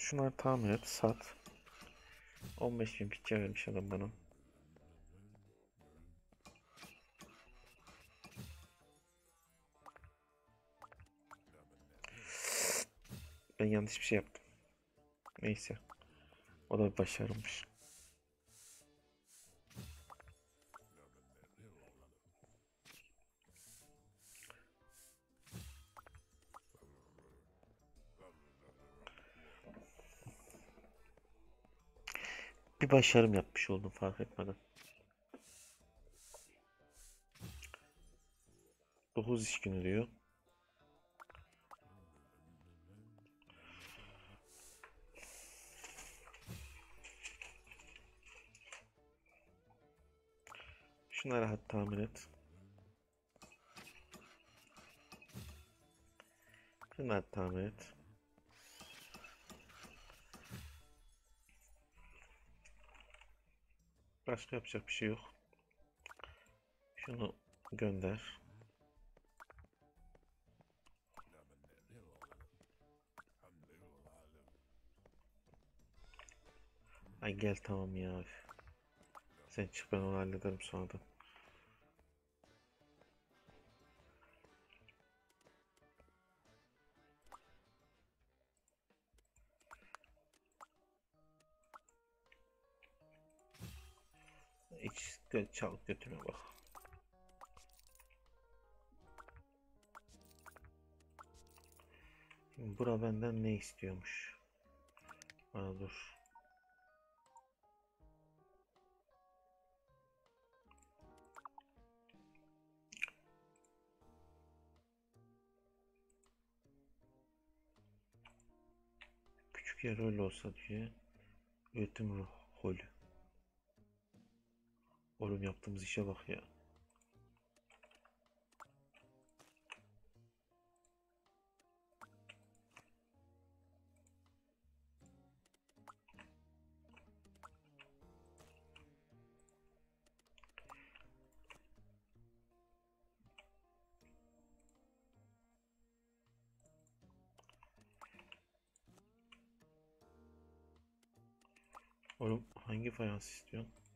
Şunları tamir et, sat. 15 bin bütçe vermiş adam bana. Ben yanlış bir şey yaptım. Neyse. O da başarılmış. Başarım yapmış oldum fark etmeden. 9 iş günü diyor. Şunları hadi tamir et. Şunları tamir et. Başka yapacak bir şey yok. Şunu gönder. Ay gel tamam ya. Sen çık ben onu hallederim sonradan. Hiç çalıp götüme bak. Şimdi bura benden ne istiyormuş? Aa, dur. Küçük yer öyle olsa diye üretim rolü. Oğlum yaptığımız işe bak ya. Oğlum hangi fayans istiyorsun?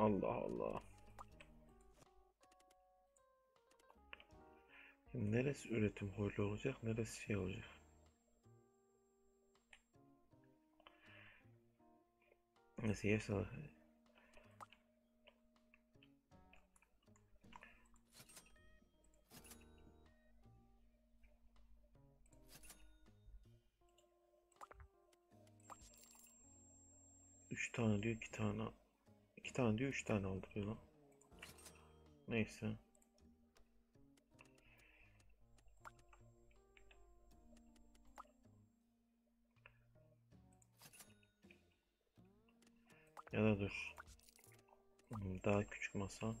Allah Allah. Neresi üretim holü olacak, neresi şey olacak? Neyse yasa Üç tane diyor, iki tane iki tane diyor, üç tane aldırıyor lan. Neyse. Ya da dur. Daha küçük masa.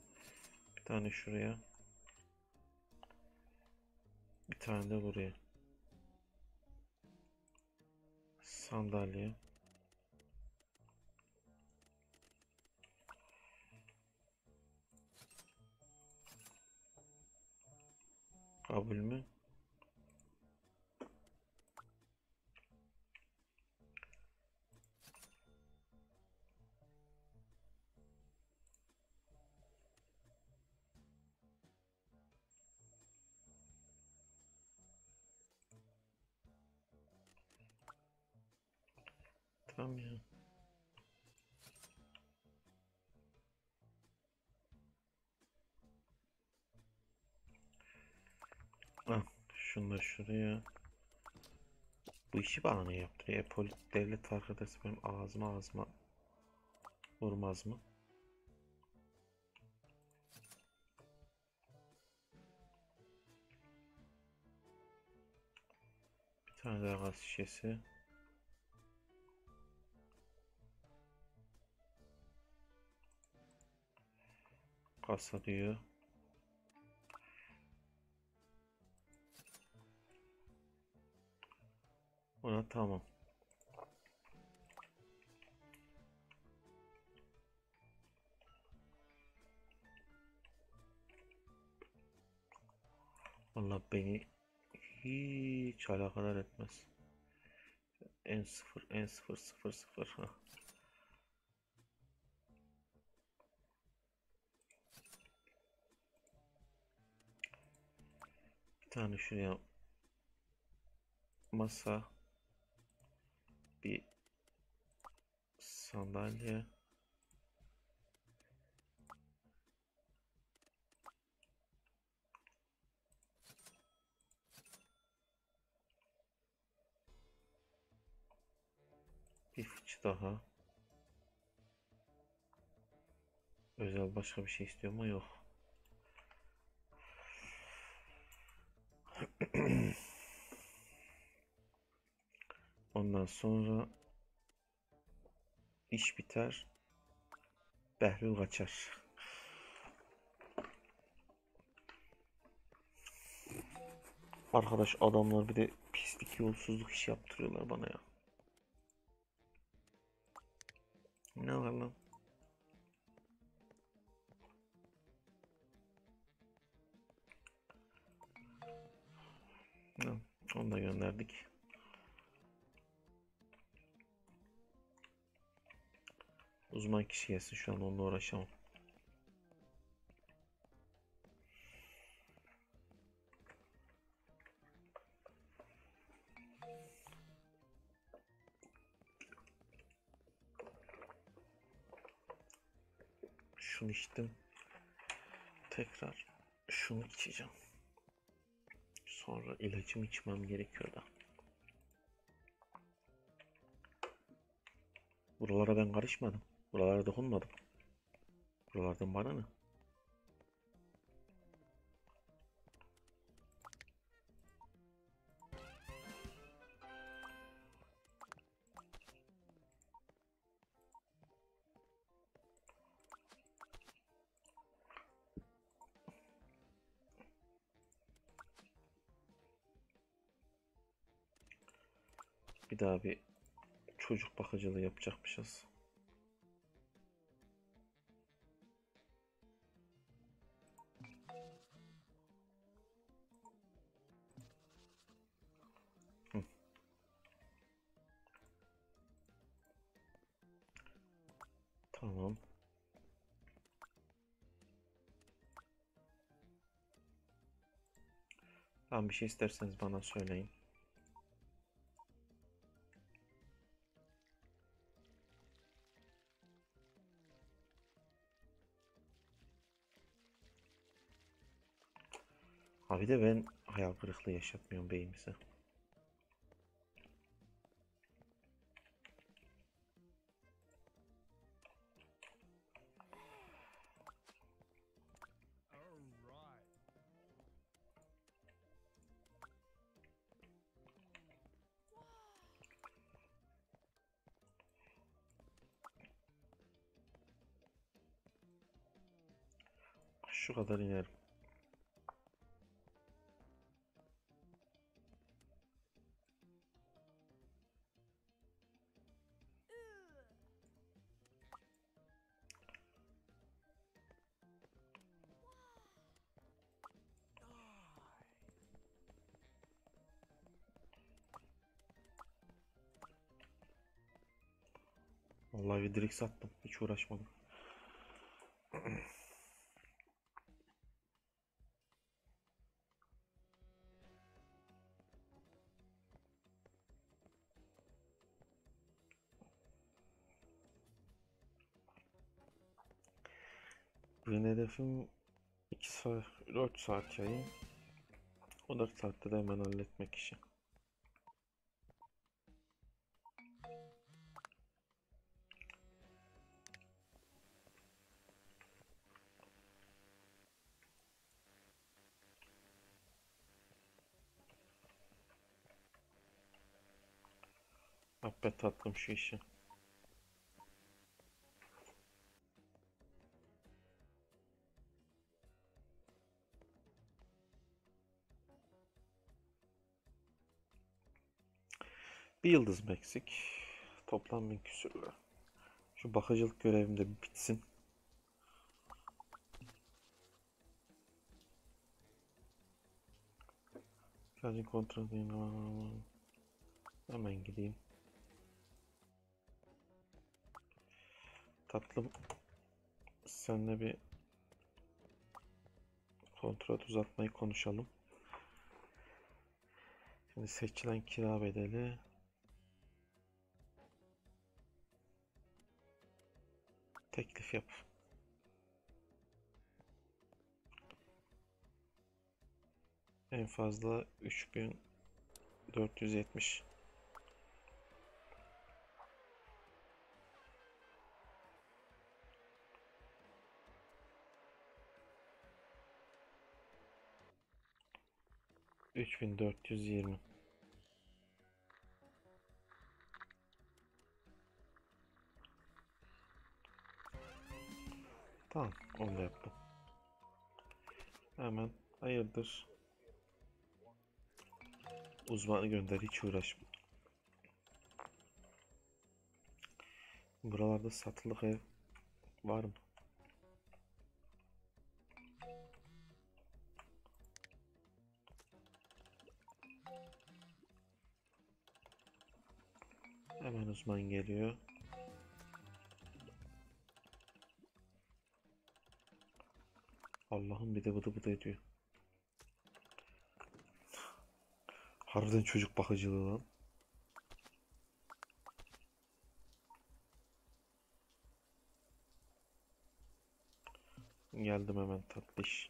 Bir tane şuraya. Bir tane de buraya. Sandalye. Kabul mü? Tamam ya. Şunu şuraya. Bu işi bana ne yaptırıyor? E, polis devlet ederse benim ağzıma ağzıma vurmaz mı? Bir tane daha gaz şişesi. Kasa diyor. Ona tamam. Vallahi beni hiç alakadar etmez. En sıfır, en sıfır, sıfır, sıfır. Ha. Bir tane şuraya masa, bir sandalye. Bir fıçı daha. Özel başka bir şey istiyor mu? Yok. Ondan sonra iş biter. Behlül kaçar. Arkadaş adamlar bir de pislik yolsuzluk iş yaptırıyorlar bana ya. Ne var lan? Onu da gönderdik. Uzman kişi gelsin şu an onunla uğraşamam. Şunu içtim. Tekrar şunu içeceğim. Sonra ilacımı içmem gerekiyor da. Buralara ben karışmadım. Buralara dokunmadım. Buralardan bana ne? Bir daha bir çocuk bakıcılığı yapacakmışız. Tamam bir şey isterseniz bana söyleyin. Abi de ben hayal kırıklığı yaşatmıyorum beyimize. Kadar inerim. Vallahi direkt sattım. Hiç uğraşmadım. Hedefim 2 saat, 4 saat yayın. O 4 saatte de hemen halletmek işi. Be tatlım şu işi. Bir yıldız mı eksik? Toplam bin küsür lira. Şu bakıcılık görevim de bitsin. Sadece kontrol edeyim. Hemen gideyim. Tatlım. Seninle bir kontrat uzatmayı konuşalım. Şimdi seçilen kira bedeli teklif yap. En fazla 3470. Üç bin dört yüz yirmi. Tamam, onu da yaptım. Hemen hayırdır. Uzmanı gönder hiç uğraşma. Buralarda satılık ev var mı? Hemen uzman geliyor. Allah'ım bir de bıdı bıdı ediyor. Harbiden çocuk bakıcılığı lan. Geldim hemen tatlış.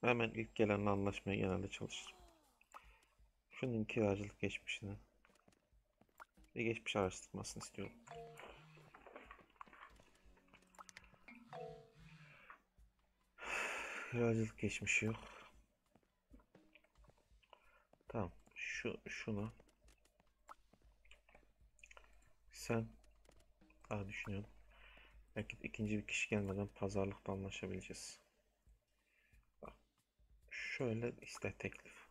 Hemen ilk gelenle anlaşmaya genelde çalışırım. Şunun kiracılık geçmişini ve geçmiş araştırmasını istiyorum. Kiracılık geçmişi yok. Tamam. Şu şuna. Sen daha düşünüyorum. Belki ikinci bir kişi gelmeden pazarlıkta anlaşabileceğiz. Bak. Şöyle iste teklif.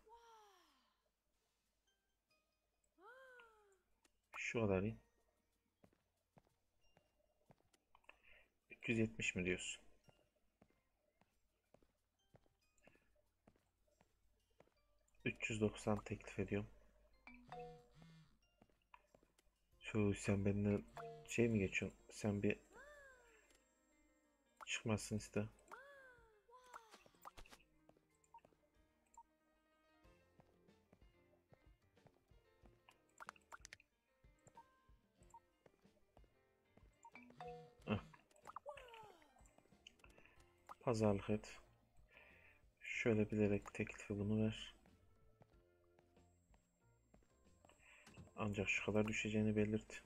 Şu kadar iyi. 370 mi diyorsun? ...390 teklif ediyorum. Şu sen benimle şey mi geçiyorsun? Sen bir çıkmazsın. Heh. Pazarlık et. Şöyle bilerek teklifi bunu ver. Ancak şu kadar düşeceğini belirt.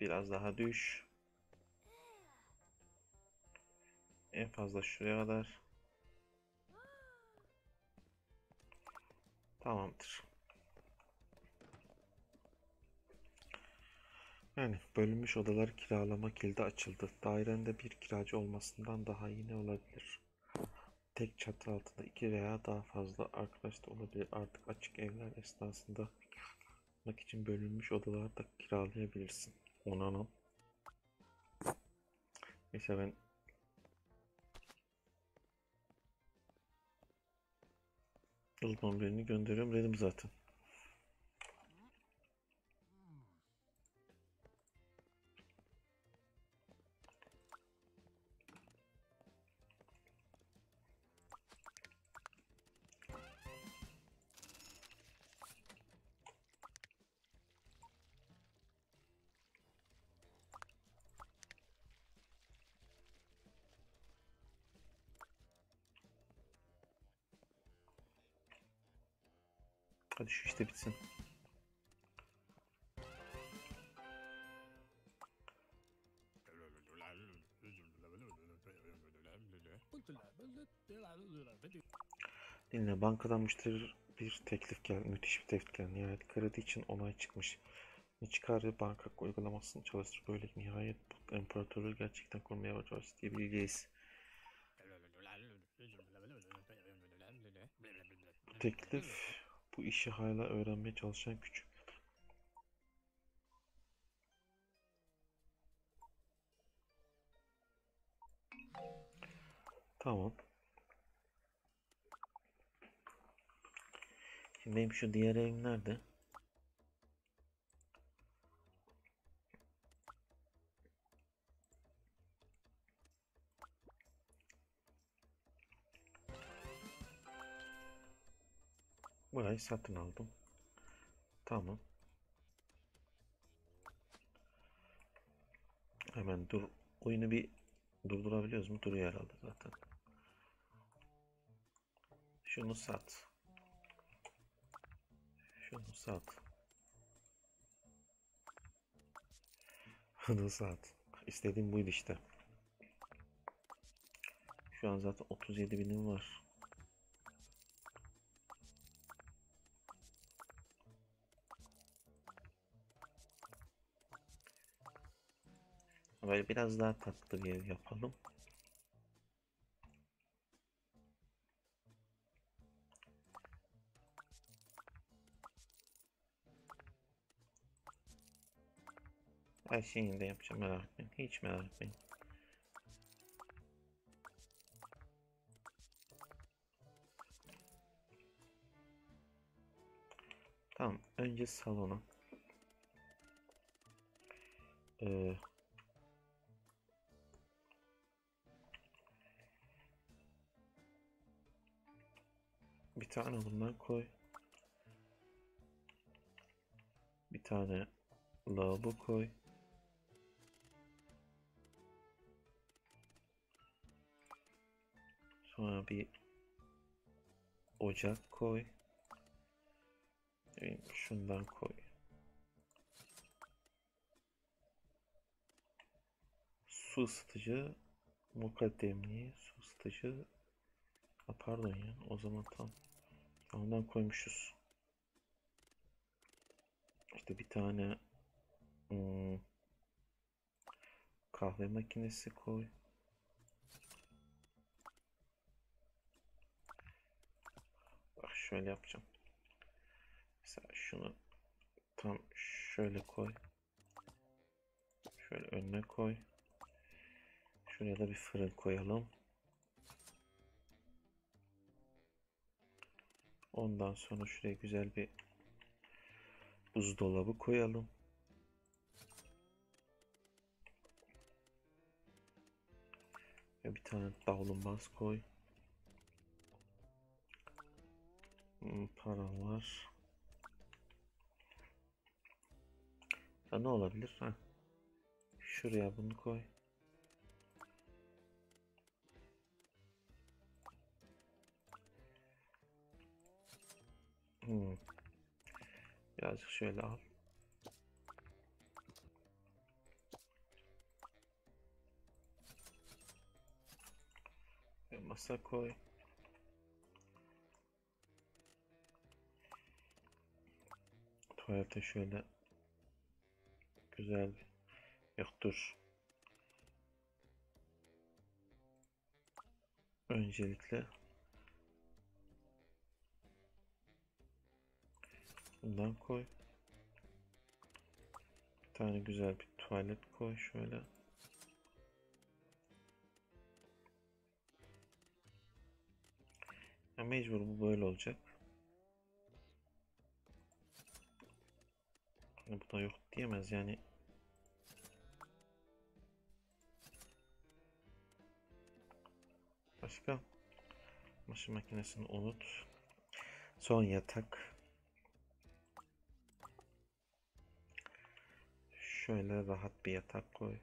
Biraz daha düş. En fazla şuraya kadar. Tamamdır. Yani bölünmüş odalar kiralama kilidi açıldı. Dairende bir kiracı olmasından daha iyi ne olabilir? Tek çatı altında iki veya daha fazla arkadaş da olabilir. Artık açık evler esnasında kalmak için bölünmüş odalar da kiralayabilirsin. Onanım. Neyse ben uzman birini gönderiyorum dedim zaten. Hadi şu işte bitsin. Dinle bankadan müşteri bir teklif geldi. Müthiş bir teklif geldi. Nihayet kredi için onay çıkmış. Ne çıkardı banka uygulamasını çalıştır. Böyle nihayet bu imparatoru gerçekten kurmaya başlıyoruz diye bileceğiz. Bu teklif bu işi hala öğrenmeye çalışan küçük. Tamam. Şimdi benim şu diğer evim nerede? Burayı satın aldım. Tamam. Hemen dur. Oyunu bir durdurabiliyoruz mu? Duruyor herhalde zaten. Şunu sat. Şunu sat. Bunu sat. İstediğim buydu işte. Şu an zaten 37 binim var. Böyle biraz daha tatlı bir ev yapalım. Her şeyini de yapacağım merak etmeyin. Hiç merak etmeyin. Tamam. Önce salona. Ee, bir tane bundan koy. Bir tane lavabo koy. Sonra bir ocak koy. Şundan koy. Su ısıtıcı, moka demliği, su ısıtıcı. Ha, pardon ya, o zaman tam ondan koymuşuz. İşte bir tane hmm, kahve makinesi koy. Bak şöyle yapacağım. Mesela şunu tam şöyle koy. Şöyle önüne koy. Şuraya da bir fırın koyalım. Ondan sonra şuraya güzel bir buzdolabı koyalım. Ve bir tane davlumbaz koy. Hmm, Param var. Ya ne olabilir? Ha. Şuraya bunu koy. Hmm. Birazcık şöyle al. Ve masa koy. Tuvalete şöyle güzel bir yok dur. Öncelikle bundan koy. Bir tane güzel bir tuvalet koy şöyle. Ya mecbur bu böyle olacak. Bu da yok diyemez yani. Başka? Maşı makinesini unut. Son yatak. Şöyle rahat bir yatak koy.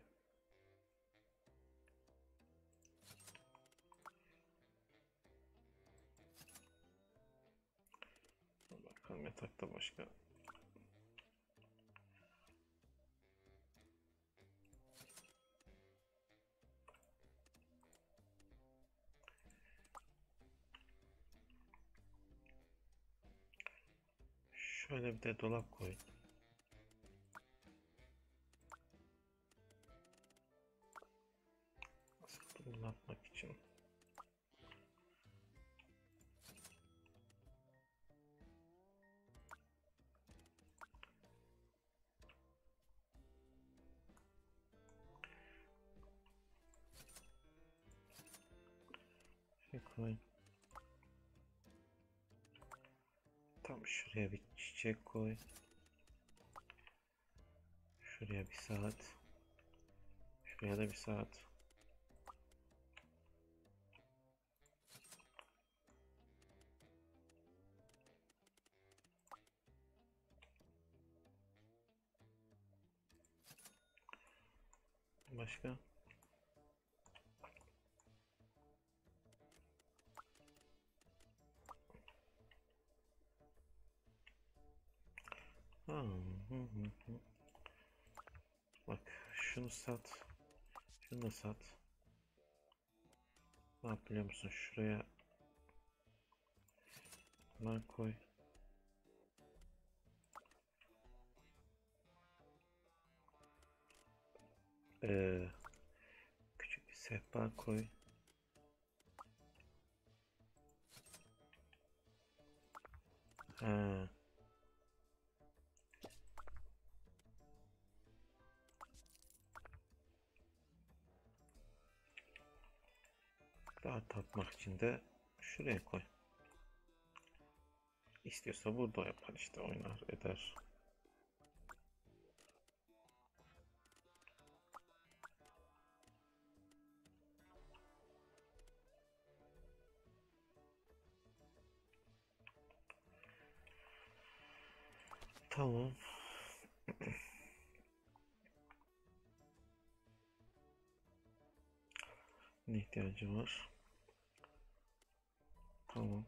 Bakalım yatakta başka. Şöyle bir de dolap koy. aydınlatmak için. Şey koy. Tam şuraya bir çiçek koy. Şuraya bir saat. Şuraya da bir saat. Başka? Ha, hı hı hı. Bak şunu sat. Şunu da sat. Ne yap biliyor musun? Şuraya bunlar koy. Ee, küçük bir sehpa koy. Ha. Daha tatmak için de şuraya koy. İstiyorsa burada yapar işte oynar eder. Ne ihtiyacı var? Tamam.